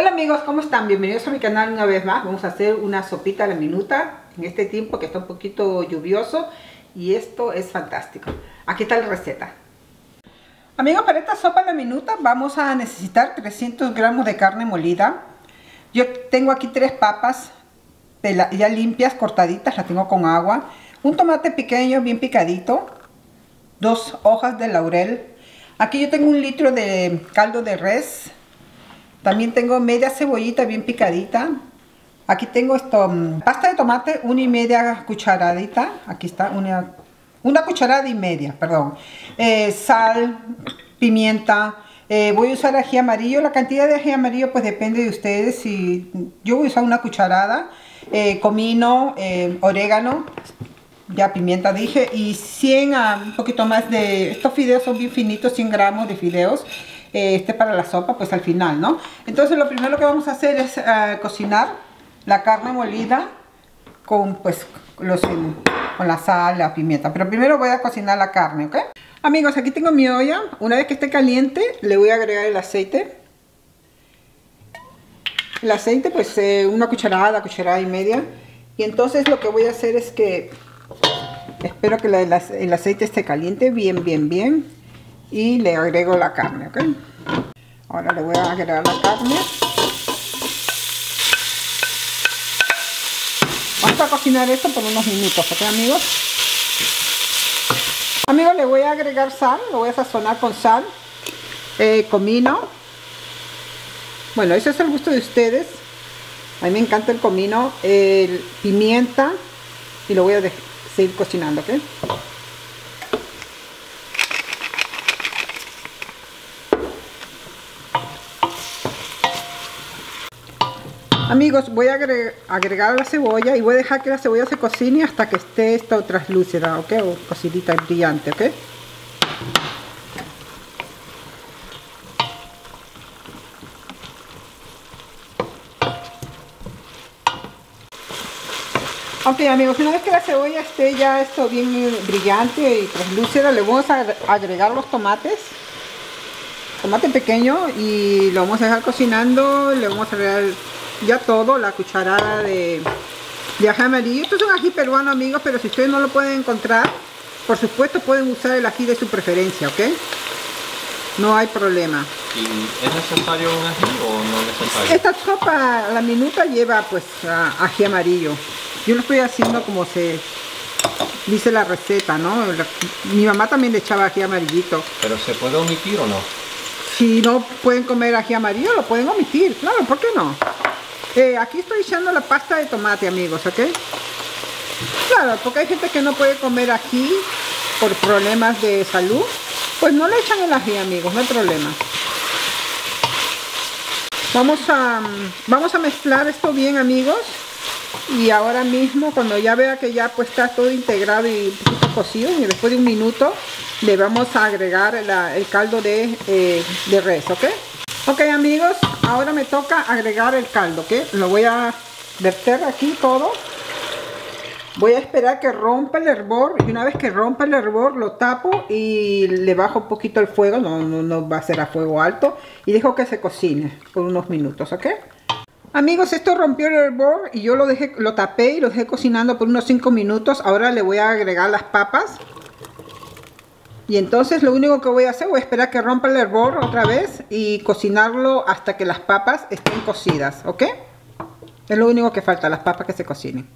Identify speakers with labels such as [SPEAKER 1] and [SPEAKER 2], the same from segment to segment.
[SPEAKER 1] Hola amigos, ¿cómo están? Bienvenidos a mi canal una vez más. Vamos a hacer una sopita a la minuta en este tiempo que está un poquito lluvioso y esto es fantástico. Aquí está la receta. Amigos, para esta sopa a la minuta vamos a necesitar 300 gramos de carne molida. Yo tengo aquí tres papas ya limpias, cortaditas, las tengo con agua. Un tomate pequeño, bien picadito. Dos hojas de laurel. Aquí yo tengo un litro de caldo de res también tengo media cebollita bien picadita. Aquí tengo esto, mm, pasta de tomate, una y media cucharadita. Aquí está, una, una cucharada y media, perdón. Eh, sal, pimienta. Eh, voy a usar ají amarillo. La cantidad de ají amarillo pues depende de ustedes. Si, yo voy a usar una cucharada. Eh, comino, orégano, ya pimienta dije. Y 100 a un poquito más de... Estos fideos son bien finitos, 100 gramos de fideos. Eh, este para la sopa pues al final, ¿no? Entonces lo primero que vamos a hacer es eh, cocinar la carne molida con pues los, con la sal, la pimienta. Pero primero voy a cocinar la carne, ¿ok? Amigos, aquí tengo mi olla. Una vez que esté caliente, le voy a agregar el aceite. El aceite, pues eh, una cucharada, cucharada y media. Y entonces lo que voy a hacer es que espero que el aceite esté caliente, bien, bien, bien y le agrego la carne, ¿ok? Ahora le voy a agregar la carne. Vamos a cocinar esto por unos minutos, ¿ok amigos? Amigos, le voy a agregar sal, lo voy a sazonar con sal, eh, comino. Bueno, eso es el gusto de ustedes. A mí me encanta el comino, el pimienta y lo voy a seguir cocinando, ¿ok? Amigos, voy a agregar la cebolla y voy a dejar que la cebolla se cocine hasta que esté esto translúcida, ¿ok? O cocinita brillante, ¿ok? Ok amigos, una vez que la cebolla esté ya esto bien brillante y translúcida, le vamos a agregar los tomates. Tomate pequeño y lo vamos a dejar cocinando, le vamos a agregar ya todo, la cucharada de, de ají amarillo. Esto es un ají peruano, amigos, pero si ustedes no lo pueden encontrar, por supuesto pueden usar el ají de su preferencia, ¿ok? No hay problema.
[SPEAKER 2] ¿Y es necesario un ají o no es necesario?
[SPEAKER 1] Esta sopa la minuta lleva pues ají amarillo. Yo lo estoy haciendo como se dice la receta, ¿no? mi mamá también le echaba ají amarillito.
[SPEAKER 2] ¿Pero se puede omitir o no?
[SPEAKER 1] Si no pueden comer ají amarillo, lo pueden omitir, claro, ¿por qué no? Eh, aquí estoy echando la pasta de tomate, amigos, ¿ok? Claro, porque hay gente que no puede comer ají por problemas de salud. Pues no le echan el ají, amigos, no hay problema. Vamos a, vamos a mezclar esto bien, amigos. Y ahora mismo, cuando ya vea que ya pues está todo integrado y un poquito cocido, y después de un minuto, le vamos a agregar el caldo de, eh, de res, ¿ok? Ok amigos, ahora me toca agregar el caldo, ¿ok? Lo voy a verter aquí todo. Voy a esperar que rompa el hervor y una vez que rompa el hervor lo tapo y le bajo un poquito el fuego, no, no, va a ser a fuego alto y dejo que se cocine por unos minutos, ¿ok? Amigos, esto rompió el hervor y yo lo dejé, lo tapé y lo dejé cocinando por unos 5 minutos. Ahora le voy a agregar las papas. Y entonces lo único que voy a hacer, voy a esperar que rompa el hervor otra vez y cocinarlo hasta que las papas estén cocidas, ¿ok? Es lo único que falta, las papas que se cocinen.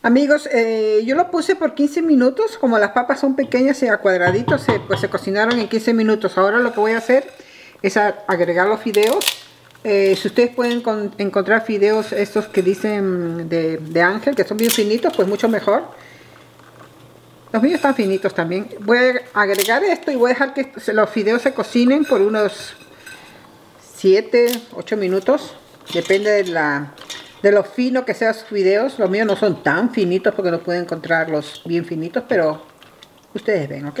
[SPEAKER 1] Amigos, eh, yo lo puse por 15 minutos, como las papas son pequeñas y a cuadraditos, pues se cocinaron en 15 minutos. Ahora lo que voy a hacer es agregar los fideos. Eh, si ustedes pueden encontrar fideos estos que dicen de, de ángel, que son bien finitos, pues mucho mejor. Los míos están finitos también. Voy a agregar esto y voy a dejar que los fideos se cocinen por unos 7, 8 minutos. Depende de, la, de lo fino que sean sus fideos. Los míos no son tan finitos porque no pueden encontrarlos bien finitos, pero ustedes ven, ¿ok?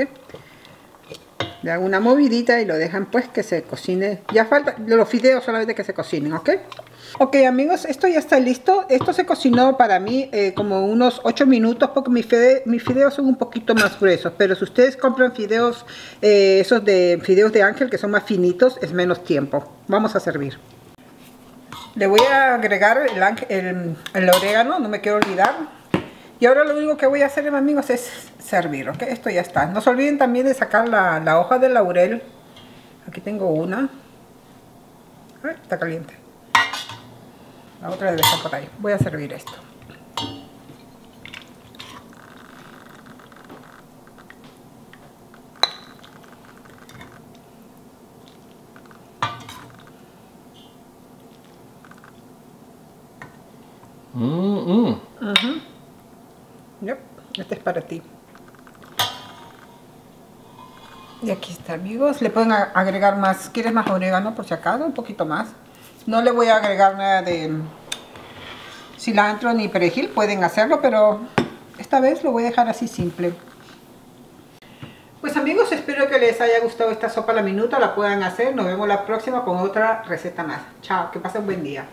[SPEAKER 1] Le hago una movidita y lo dejan pues que se cocine. Ya falta los fideos solamente que se cocinen, ¿ok? Ok amigos, esto ya está listo. Esto se cocinó para mí eh, como unos 8 minutos porque mis, fideos son un poquito más gruesos. Pero si ustedes compran fideos, eh, esos de fideos de ángel que son más finitos, es menos tiempo. Vamos a servir. Le voy a agregar el, el- el orégano, no me quiero olvidar. Y ahora lo único que voy a hacer, amigos, es servir, ¿ok? Esto ya está. No se olviden también de sacar la, la hoja de laurel. Aquí tengo una. Ay, está caliente. La otra debe estar por ahí. Voy a servir esto.
[SPEAKER 2] Mm, mm.
[SPEAKER 1] Yep, este es para ti. Y aquí está, amigos. Le pueden agregar más. ¿Quieres más orégano por si acaso? Un poquito más. No le voy a agregar nada de cilantro ni perejil. Pueden hacerlo, pero esta vez lo voy a dejar así simple. Pues amigos, espero que les haya gustado esta sopa a la minuta. La puedan hacer. Nos vemos la próxima con otra receta más. Chao, que pasen buen día.